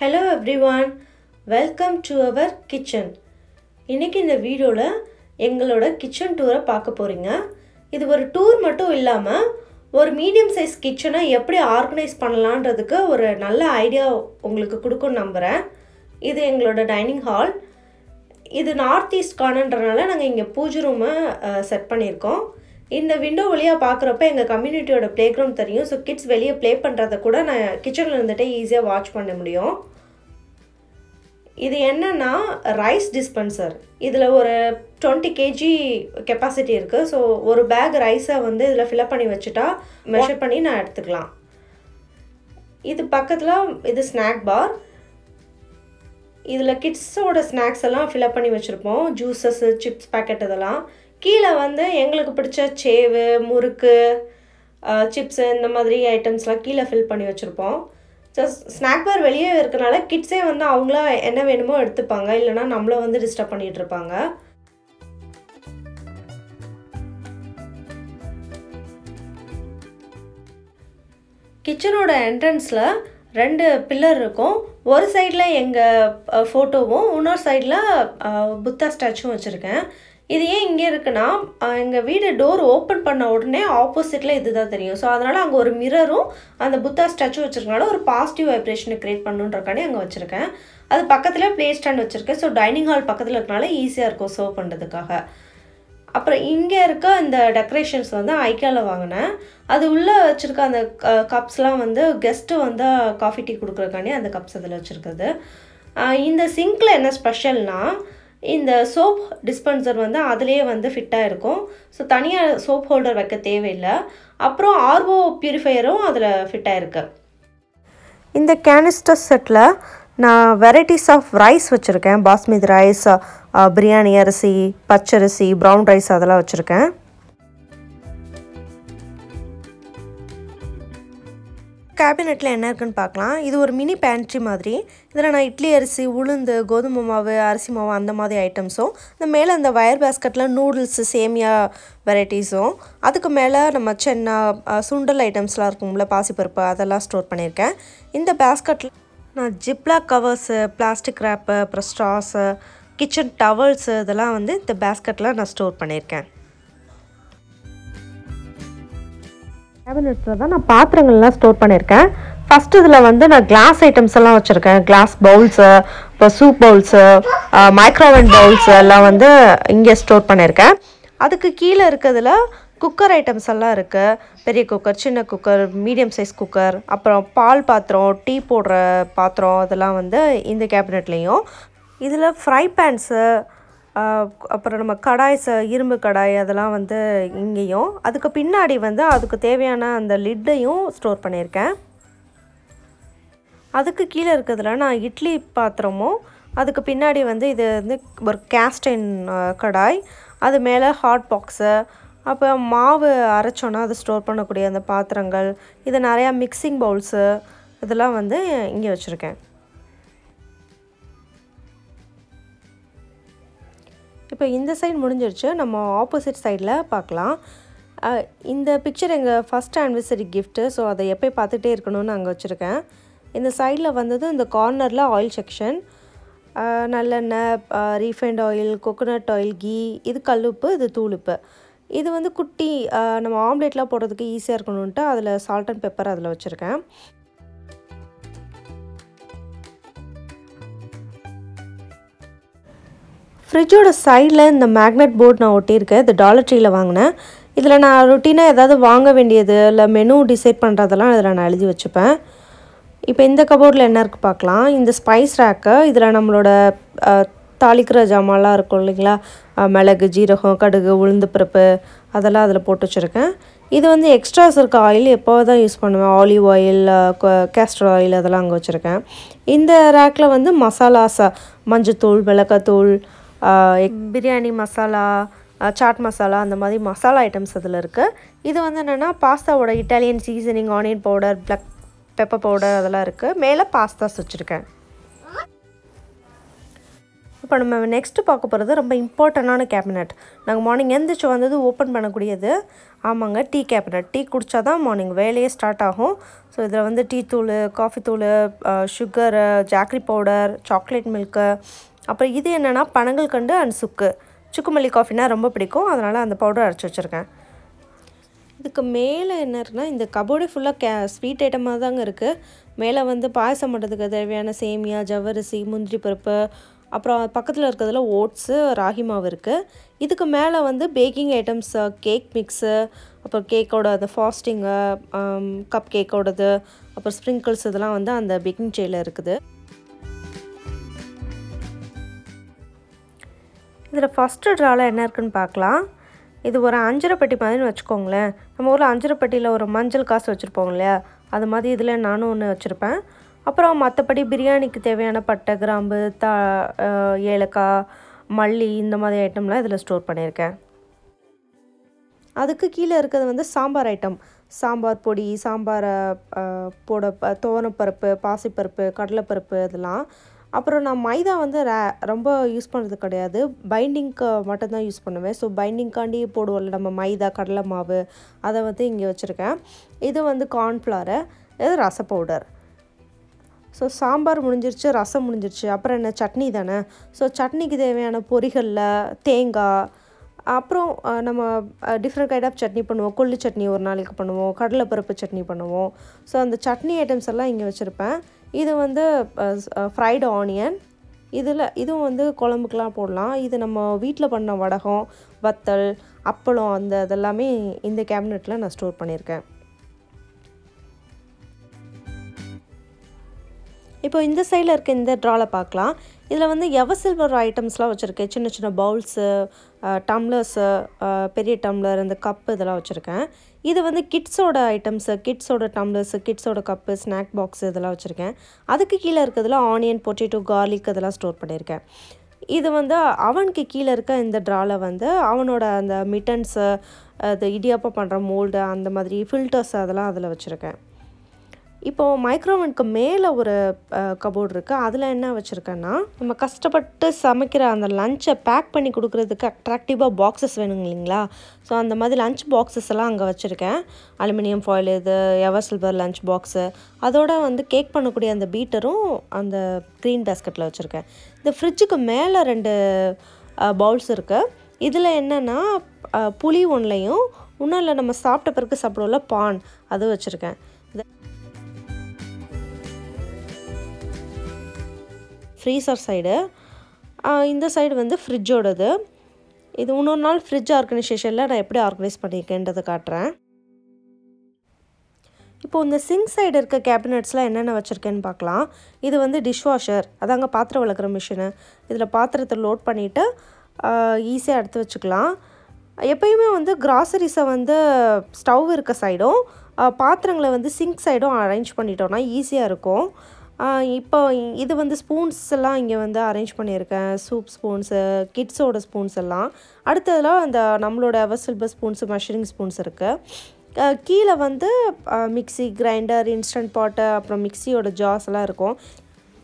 Hello everyone welcome to our kitchen இன்றைக்கி இந்த வீடியோவில் எங்களோட கிச்சன் டூரை பார்க்க போகிறீங்க இது ஒரு டூர் மட்டும் இல்லாமல் ஒரு மீடியம் சைஸ் கிச்சனை எப்படி ஆர்கனைஸ் பண்ணலான்றதுக்கு ஒரு நல்ல ஐடியா உங்களுக்கு கொடுக்கும் நம்புகிறேன் இது எங்களோட டைனிங் ஹால் இது நார்த் ஈஸ்ட் கார்னன்றனால நாங்கள் இங்கே பூஜை ரூமை செட் பண்ணியிருக்கோம். இந்த விண்டோ வழியாக பார்க்குறப்ப எங்கள் கம்யூனிட்டியோட ப்ளே கிரவுண்ட் தெரியும். ஸோ கிட்ஸ் வெளியே ப்ளே பண்ணுறத கூட நான் கிச்சனில் இருந்துகிட்டே ஈஸியாக வாட்ச் பண்ண முடியும். இது என்னன்னா ரைஸ் டிஸ்பென்சர் இதில் ஒரு டுவெண்ட்டி கேஜி கெப்பாசிட்டி இருக்குது ஸோ ஒரு பேக் ரைஸை வந்து இதில் ஃபில்அப் பண்ணி வச்சுட்டா மெஷர் பண்ணி நான் எடுத்துக்கலாம். இது பக்கத்தில் இது ஸ்நாக் பார் இதில் கிட்ஸோட ஸ்நாக்ஸ் எல்லாம் ஃபில்அப் பண்ணி வச்சுருப்போம். ஜூஸஸ் சிப்ஸ் பேக்கெட் இதெல்லாம். கீழே வந்து எங்களுக்கு பிடிச்ச சேவு முறுக்கு சிப்ஸு இந்த மாதிரி ஐட்டம்ஸ்லாம் கீழே ஃபில் பண்ணி வச்சுருப்போம். ஜஸ்ட் ஸ்நாக் பார் வெளியே இருக்கனால கிட்ஸே வந்து அவங்களா என்ன வேணுமோ எடுத்துப்பாங்க. இல்லைனா நம்மளை வந்து டிஸ்டர்ப் பண்ணிகிட்டு இருப்பாங்க. கிச்சனோட என்ட்ரன்ஸில் ரெண்டு பில்லர் இருக்கும். ஒரு சைடில் எங்கள் ஃபோட்டோவும் இன்னொரு சைடில் புத்தா ஸ்டாச்சுவும் வச்சுருக்கேன். இது ஏன் இங்கே இருக்குன்னா எங்கள் வீடு டோர் ஓப்பன் பண்ண உடனே ஆப்போசிட்டில் இது தான் தெரியும். ஸோ அதனால் அங்கே ஒரு மிரரும் அந்த புத்தா ஸ்டாச்சு வச்சுருக்கனால ஒரு பாசிட்டிவ் வைப்ரேஷனை க்ரியேட் பண்ணுன்றக்கானே அங்கே வச்சுருக்கேன். அது பக்கத்தில் ப்ளே ஸ்டாண்ட் வச்சுருக்கேன். ஸோ டைனிங் ஹால் பக்கத்தில் இருக்கனால ஈஸியாக இருக்கும் சர்வ் பண்ணுறதுக்காக அப்புறம் இங்கே இருக்க இந்த டெக்கரேஷன்ஸ் வந்து ஐக்கியாவில் வாங்கினேன். அது உள்ளே வச்சுருக்க அந்த கப்ஸ்லாம் வந்து கெஸ்ட்டு வந்து காஃபி டீ கொடுக்குறக்காண்டி அந்த கப்ஸ் அதில் வச்சுருக்குது இந்த சிங்கில் என்ன ஸ்பெஷல்னால் இந்த சோப் டிஸ்பென்சர் வந்து அதுலேயே வந்து ஃபிட்டாக இருக்கும். ஸோ தனியாக சோப் ஹோல்டர் வைக்க தேவையில்லை. அப்புறம் ஆர்ஓ ப்யூரிஃபையரும் அதில் ஃபிட்டாக இருக்கு. இந்த கேனிஸ்டர் செட்டில் நான் வெரைட்டிஸ் ஆஃப் ரைஸ் வச்சுருக்கேன். பாஸ்மதி ரைஸ் பிரியாணி அரிசி பச்சரிசி ப்ரௌன் ரைஸ் அதெல்லாம் வச்சுருக்கேன். கேபினெட்டில் என்ன இருக்குன்னு பார்க்கலாம். இது ஒரு மினி பேண்ட்ரி மாதிரி. இதில் நான் இட்லி அரிசி உளுந்து கோதுமை மாவு அரிசி மாவு அந்த மாதிரி ஐட்டம்ஸும் இந்த மேலே அந்த வயர் பேஸ்கெட்டில் நூடுல்ஸு சேமியா வெரைட்டிஸும் அதுக்கு மேலே நம்ம சென்னா சுண்டல் ஐட்டம்ஸ்லாம் இருக்கும்ல பாசிப்பருப்பு அதெல்லாம் ஸ்டோர் பண்ணியிருக்கேன். இந்த பேஸ்கெட்டில் நான் ஜிப்லாக் கவர்ஸு பிளாஸ்டிக் ரேப்பு அப்புறம் ஸ்ட்ராஸு கிச்சன் டவல்ஸு இதெல்லாம் வந்து இந்த பேஸ்கெட்டில் நான் ஸ்டோர் பண்ணியிருக்கேன். கேபினட்ஸில் தான் நான் பாத்திரங்கள்லாம் ஸ்டோர் பண்ணியிருக்கேன். ஃபஸ்ட் இதில் வந்து நான் கிளாஸ் ஐட்டம்ஸ் எல்லாம் வச்சுருக்கேன். கிளாஸ் பவுல்ஸு இப்போ சூப் பவுல்ஸு மைக்ரோவன் பவுல்ஸ் எல்லாம் வந்து இங்கே ஸ்டோர் பண்ணியிருக்கேன். அதுக்கு கீழே இருக்கிறதுல குக்கர் ஐட்டம்ஸ் எல்லாம் இருக்குது பெரிய குக்கர் சின்ன குக்கர் மீடியம் சைஸ் குக்கர் அப்புறம் பால் பாத்திரம் டீ போடுற பாத்திரம் அதெல்லாம் வந்து இந்த கேபினெட்லேயும் இதில் ஃப்ரை பேன்ஸு அப்புறம் நம்ம கடாய் ச இரும்பு கடாய் அதெல்லாம் வந்து இங்கேயும். அதுக்கு பின்னாடி வந்து அதுக்கு தேவையான அந்த லிட்டையும் ஸ்டோர் பண்ணியிருக்கேன். அதுக்கு கீழே இருக்கிறதுல நான் இட்லி பாத்திரமும் அதுக்கு பின்னாடி வந்து இது வந்து ஒரு கேஸ்டைன் கடாய் அது மேலே ஹாட் பாக்ஸு அப்போ மாவு அரைச்சோன்னா அது ஸ்டோர் பண்ணக்கூடிய அந்த பாத்திரங்கள் இது நிறையா மிக்சிங் பவுல்ஸு இதெல்லாம் வந்து இங்கே வச்சுருக்கேன். இப்போ இந்த சைடு முடிஞ்சிருச்சு. நம்ம ஆப்போசிட் சைடில் பார்க்கலாம். இந்த பிக்சர் எங்கள் ஃபஸ்ட் ஆனிவர்சரி கிஃப்ட்டு ஸோ அதை எப்போ பார்த்துட்டே இருக்கணும்னு அங்கே வச்சுருக்கேன். இந்த சைடில் வந்தது இந்த கார்னரில் ஆயில் செக்ஷன் நல்லெண்ணெய் refined oil coconut oil ghee இது கல்லுப்பு இது தூளுப்பு. இது வந்து குட்டி நம்ம ஆம்லேட்லாம் போடுறதுக்கு ஈஸியாக இருக்கணுன்ட்டு அதில் சால்ட் அண்ட் பெப்பர் அதில் வச்சுருக்கேன். ஃப்ரிட்ஜோட சைடில் இந்த மேக்னெட் போர்ட் நான் ஒட்டியிருக்கேன். இது டாலர் ட்ரீயில் வாங்கினேன். இதில் நான் ரொட்டீனாக ஏதாவது வாங்க வேண்டியது இல்லை மெனு டிசைட் பண்ணுறதெல்லாம் இதில் நான் எழுதி வச்சுப்பேன். இப்போ இந்த கபோர்டில் என்ன இருக்குது பார்க்கலாம். இந்த ஸ்பைஸ் ரேக்கு இதில் நம்மளோட தாளிக்கிற ஜாமான்லாம் இருக்கும் இல்லைங்களா? மிளகு ஜீரகம் கடுகு உளுந்து பருப்பு அதெல்லாம் அதில் போட்டு வச்சுருக்கேன். இது வந்து எக்ஸ்ட்ராஸ் இருக்க ஆயில் எப்போ தான் யூஸ் பண்ணுவேன்? ஆலிவ் ஆயில் கேஸ்டர் ஆயில் அதெல்லாம் அங்கே வச்சுருக்கேன். இந்த ரேக்கில் வந்து மசாலாஸா மஞ்சத்தூள் மிளகாத்தூள் பிரியாணி மசாலா சாட் மசாலா அந்த மாதிரி மசாலா ஐட்டம்ஸ் அதில் இருக்குது இது வந்து என்னென்னா பாஸ்தாவோட Italian seasoning onion powder black pepper powder அதெல்லாம் இருக்குது மேலே பாஸ்தாஸ் வச்சுருக்கேன். இப்போ நம்ம நெக்ஸ்ட்டு பார்க்க போகிறது ரொம்ப இம்பார்ட்டண்டான கேபினட் நாங்கள் மார்னிங் எந்திரிச்சு வந்தது ஓப்பன் பண்ணக்கூடியது. ஆமாங்க டீ கேபினட் டீ குடித்தா தான் மார்னிங் வேலையே ஸ்டார்ட் ஆகும். ஸோ இதில் வந்து டீ தூள் காஃபி தூள் sugar jaggery powder chocolate milk அப்புறம் இது என்னென்னா பனங்கள் கண்டு அண்ட் சுக்கு. சுக்குமல்லி காஃபினா ரொம்ப பிடிக்கும். அதனால் அந்த பவுடர் அரைச்சி வச்சுருக்கேன். இதுக்கு மேலே என்ன இருக்குன்னா இந்த கபோர்டு ஃபுல்லாக கே ஸ்வீட் ஐட்டமாக தாங்க இருக்குது மேலே வந்து பாயசம் பண்ணுறதுக்கு தேவையான சேமியா ஜவ்வரிசி முந்திரி பருப்பு அப்புறம் பக்கத்தில் இருக்கிறதுல ஓட்ஸு ராகி மாவு இருக்குது இதுக்கு மேலே வந்து பேக்கிங் ஐட்டம்ஸ் கேக் மிக்ஸு அப்புறம் கேக்கோட அந்த ஃபாஸ்டிங்கு கப் கேக்கோடது அப்புறம் ஸ்ப்ரிங்கிள்ஸ் இதெல்லாம் வந்து அந்த பேக்கிங் ட்ரேயில் இருக்குது. இதில் ஃபஸ்ட்டு ட்ராவில் என்ன இருக்குன்னு பார்க்கலாம். இது ஒரு அஞ்சரை பெட்டி மாதிரின்னு வச்சுக்கோங்களேன். நம்ம ஊரில் அஞ்சரை பெட்டியில் ஒரு மஞ்சள் காசு வச்சுருப்போம் இல்லையா? அது மாதிரி இதில் நானும் ஒன்று வச்சுருப்பேன். அப்புறம் மற்றபடி பிரியாணிக்கு தேவையான பட்டை கிராம்பு த ஏலக்காய் மல்லி இந்த மாதிரி ஐட்டம்லாம் இதில் ஸ்டோர் பண்ணியிருக்கேன். அதுக்கு கீழே இருக்கிறது வந்து சாம்பார் ஐட்டம் சாம்பார் பொடி சாம்பாரை போட துவரப்பருப்பு பாசிப்பருப்பு கடலைப்பருப்பு இதெல்லாம். அப்புறம் நான் மைதா வந்து ரே ரொம்ப யூஸ் பண்ணுறது கிடையாது. பைண்டிங்க்கு மட்டும்தான் யூஸ் பண்ணுவேன். ஸோ பைண்டிங்காண்டி போடுவோம்ல நம்ம மைதா கடலை மாவு அதை வந்து இங்கே வச்சுருக்கேன். இது வந்து கார்ன்ஃப்ளவரு இது ரச பவுடர் ஸோ சாம்பார் முடிஞ்சிருச்சு ரசம் முடிஞ்சிருச்சு. அப்புறம் என்ன சட்னி தானே? ஸோ சட்னிக்கு தேவையான பொரிகளில் தேங்காய் அப்புறம் நம்ம டிஃப்ரெண்ட் கைட் ஆஃப் சட்னி பண்ணுவோம். கொள்ளு சட்னி ஒரு நாளைக்கு பண்ணுவோம். கடலைப்பருப்பு சட்னி பண்ணுவோம். ஸோ அந்த சட்னி ஐட்டம்ஸ் எல்லாம் இங்கே வச்சுருப்பேன். இது வந்து ஃப்ரைடு ஆனியன் இதில் இதுவும் வந்து குழம்புக்கெலாம் போடலாம். இது நம்ம வீட்டில் பண்ண வடகம் வத்தல் அப்பளம் அந்த இதெல்லாமே இந்த கேபினெட்டில் நான் ஸ்டோர் பண்ணியிருக்கேன். இப்போ இந்த சைடில் இருக்க இந்த ட்ராவில் பார்க்கலாம். இதில் வந்து எவ சில்வர் ஐட்டம்ஸ்லாம் வச்சுருக்கேன். சின்ன சின்ன பவுல்ஸு டம்ளர்ஸு பெரிய டம்ளர் இந்த கப்பு இதெல்லாம் வச்சுருக்கேன். இது வந்து கிட்ஸோட ஐட்டம்ஸு கிட்ஸோட டம்ளர்ஸு கிட்ஸோட கப்பு ஸ்நாக் பாக்ஸ் இதெல்லாம் வச்சுருக்கேன். அதுக்கு கீழே இருக்கிறதுல ஆனியன் பொட்டேட்டோ கார்லிக் இதெல்லாம் ஸ்டோர் பண்ணியிருக்கேன். இது வந்து அவனுக்கு கீழே இருக்க இந்த ட்ராவில் வந்து அவனோட அந்த மிட்டன்ஸு அது இடியாப்பம் பண்ணுற மோல்டு அந்த மாதிரி ஃபில்டர்ஸ் அதெல்லாம் அதில் வச்சுருக்கேன். இப்போது மைக்ரோவனுக்கு மேலே ஒரு கபோர்டு இருக்குது அதில் என்ன வச்சுருக்கேன்னா நம்ம கஷ்டப்பட்டு சமைக்கிற அந்த லஞ்சை பேக் பண்ணி கொடுக்குறதுக்கு அட்ராக்டிவாக பாக்ஸஸ் வேணுங்க இல்லைங்களா? ஸோ அந்த மாதிரி லஞ்ச் பாக்ஸஸ் எல்லாம் அங்கே வச்சுருக்கேன். அலுமினியம் ஃபாயில் இது எவர் சில்வர் லஞ்ச் பாக்ஸு அதோட வந்து கேக் பண்ணக்கூடிய அந்த பீட்டரும் அந்த க்ரீன் பேஸ்கெட்டில் வச்சுருக்கேன். இந்த ஃப்ரிட்ஜுக்கு மேலே ரெண்டு பவுல்ஸ் இருக்குது இதில் என்னென்னா புளி ஒன்றுலையும் இன்னும் இல்லை நம்ம சாப்பிட்ட பிறகு சாப்பிடுவோம்ல பான். அது வச்சுருக்கேன். Freezer side. இந்த சைடு வந்து ஃப்ரிட்ஜோடது. இது இன்னொரு நாள் ஃப்ரிட்ஜ் ஆர்கனைசேஷனில் நான் எப்படி ஆர்கனைஸ் பண்ணியிருக்கேன்றதை காட்டுறேன். இப்போது இந்த சிங்க் சைடு இருக்க கேபினட்ஸ்லாம் என்னென்ன வச்சுருக்கேன்னு பார்க்கலாம். இது வந்து டிஷ்வாஷர். அதாங்க பாத்திரம் விளக்குற மிஷினு. இதில் பாத்திரத்தை லோட் பண்ணிவிட்டு ஈஸியாக எடுத்து வச்சுக்கலாம். எப்பயுமே வந்து கிராசரிஸை வந்து ஸ்டவ் இருக்க சைடும் பாத்திரங்களை வந்து சிங்க் சைடும் அரேஞ்ச் பண்ணிட்டோன்னா ஈஸியாக இருக்கும். இப்போ இது வந்து ஸ்பூன்ஸ் எல்லாம் இங்கே வந்து அரேஞ்ச் பண்ணியிருக்கேன். சூப் ஸ்பூன்ஸு கிட்ஸோட ஸ்பூன்ஸ் எல்லாம். அடுத்ததில் அந்த நம்மளோட எவர்சில்பர் ஸ்பூன்ஸு மெஷரிங் ஸ்பூன்ஸ் இருக்குது கீழே வந்து மிக்சி கிரைண்டர் இன்ஸ்டன்ட் பாட்டு அப்புறம் மிக்சியோட ஜாஸ் எல்லாம் இருக்கும்.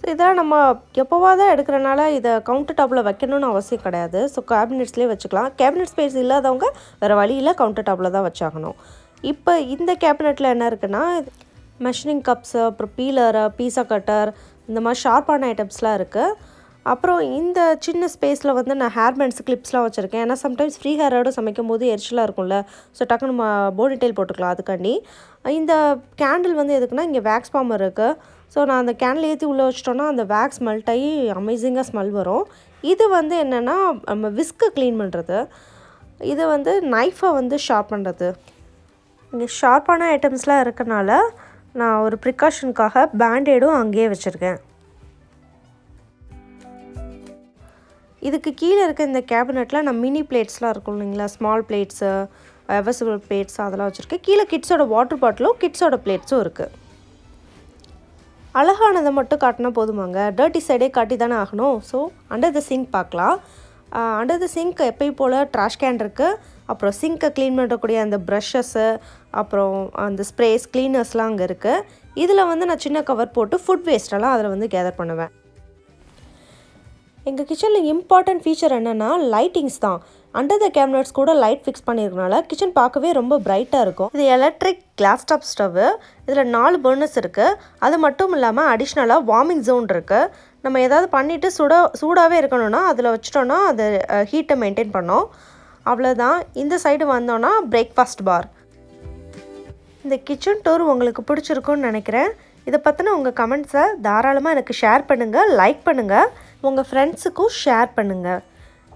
ஸோ இதெல்லாம் நம்ம எப்போவா தான் எடுக்கிறனால இதை கவுண்டர் டாப்பில் வைக்கணும்னு அவசியம் கிடையாது. ஸோ கேபினெட்ஸ்லேயே வச்சுக்கலாம். கேபினெட் ஸ்பேஸ் இல்லாதவங்க வேறு வழியில் கவுண்டர் டாப்பில் தான் வச்சாகணும். இப்போ இந்த கேபினெட்டில் என்ன இருக்குன்னா மெஷரிங் கப்ஸு அப்புறம் பீலரு பீஸா கட்டர் இந்த மாதிரி ஷார்ப்பான ஐட்டம்ஸ்லாம் இருக்குது அப்புறம் இந்த சின்ன ஸ்பேஸில் வந்து நான் ஹேர் பேண்ட்ஸ் கிளிப்ஸ்லாம் வச்சுருக்கேன். ஏன்னா சம்டைம்ஸ் ஃப்ரீ ஹேரோடு சமைக்கும் போது எரிச்சலாக இருக்கும்ல. ஸோ டக்குன்னு நம்ம போனி டெயில் போட்டுக்கலாம் அதுக்காண்டி. இந்த கேண்டில் வந்து எதுக்குன்னா இங்கே வேக்ஸ் பாம் இருக்குது ஸோ நான் அந்த கேண்டில் ஏற்றி உள்ளே வச்சிட்டோன்னா அந்த வேக்ஸ் மெல்ட் ஆகி அமேசிங்காக ஸ்மெல் வரும். இது வந்து என்னென்னா நம்ம விஸ்க்கு க்ளீன் பண்ணுறது இது வந்து நைஃபை வந்து ஷார்ப் பண்ணுறது இங்கே ஷார்ப்பான ஐட்டம்ஸ்லாம் இருக்கனால நான் ஒரு ப்ரிகாஷனுக்காக பேண்டேடும் அங்கேயே வச்சுருக்கேன். இதுக்கு கீழே இருக்க இந்த கேபினெட்டில் நான் மினி பிளேட்ஸ்லாம் இருக்கும் இல்லைங்களா? ஸ்மால் பிளேட்ஸு எவர்சிபிள் பிளேட்ஸ் அதெல்லாம் வச்சுருக்கேன். கீழே கிட்ஸோட வாட்டர் பாட்டிலும் கிட்ஸோட பிளேட்ஸும் இருக்குது அழகானதை மட்டும் காட்டினா போதுமாங்க. டர்ட்டி சைடே காட்டி தானே ஆகணும். ஸோ அண்டர் த சிங்க் பார்க்கலாம். அண்டர் த சிங்க் எப்பயும் போல் ட்ராஷ் கேன் இருக்குது அப்புறம் சிங்க்கை க்ளீன் பண்ணக்கூடிய அந்த ப்ரஷ்ஷஸ்ஸு அப்புறம் அந்த ஸ்ப்ரேஸ் க்ளீனர்ஸ்லாம் அங்கே இருக்குது இதில் வந்து நான் சின்ன கவர் போட்டு ஃபுட் வேஸ்ட்டெல்லாம் அதில் வந்து கேதர் பண்ணுவேன். எங்கள் கிச்சனில் இம்பார்ட்டன்ட் ஃபீச்சர் என்னென்னா லைட்டிங்ஸ் தான். அண்டர் த கேபினட்ஸ் கூட லைட் ஃபிக்ஸ் பண்ணியிருக்கனால கிச்சன் பார்க்கவே ரொம்ப பிரைட்டாக இருக்கும். இது எலக்ட்ரிக் கிளாஸ் டாப் ஸ்டவ்வு இதில் நாலு பர்னர்ஸ் இருக்குது அது மட்டும் இல்லாமல் அடிஷ்னலாக வார்மிங் ஜோன் இருக்குது நம்ம ஏதாவது பண்ணிவிட்டு சுட சூடாகவே இருக்கணும்னா அதில் வச்சிட்டோன்னா அது ஹீட்டை மெயின்டைன் பண்ணோம். அவ்வளோதான் இந்த சைடு வந்தோன்னா பிரேக்ஃபாஸ்ட் பார் இந்த கிச்சன் டூர் உங்களுக்கு பிடிச்சிருக்குன்னு நினைக்கிறேன். இதை பற்றின உங்கள் கமெண்ட்ஸை தாராளமாக எனக்கு ஷேர் பண்ணுங்கள் லைக் பண்ணுங்கள் உங்கள் ஃப்ரெண்ட்ஸுக்கும் ஷேர் பண்ணுங்கள்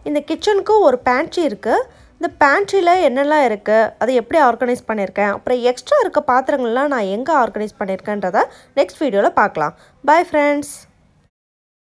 இந்த கிச்சனுக்கும் ஒரு பேண்ட்ரி இருக்குது இந்த பேண்ட்ரியில் என்னெல்லாம் இருக்குது அதை எப்படி ஆர்கனைஸ் பண்ணியிருக்கேன்? அப்புறம் எக்ஸ்ட்ரா இருக்க பாத்திரங்கள்லாம் நான் எங்கே ஆர்கனைஸ் பண்ணியிருக்கேன்றதை நெக்ஸ்ட் வீடியோவில் பார்க்கலாம். Bye friends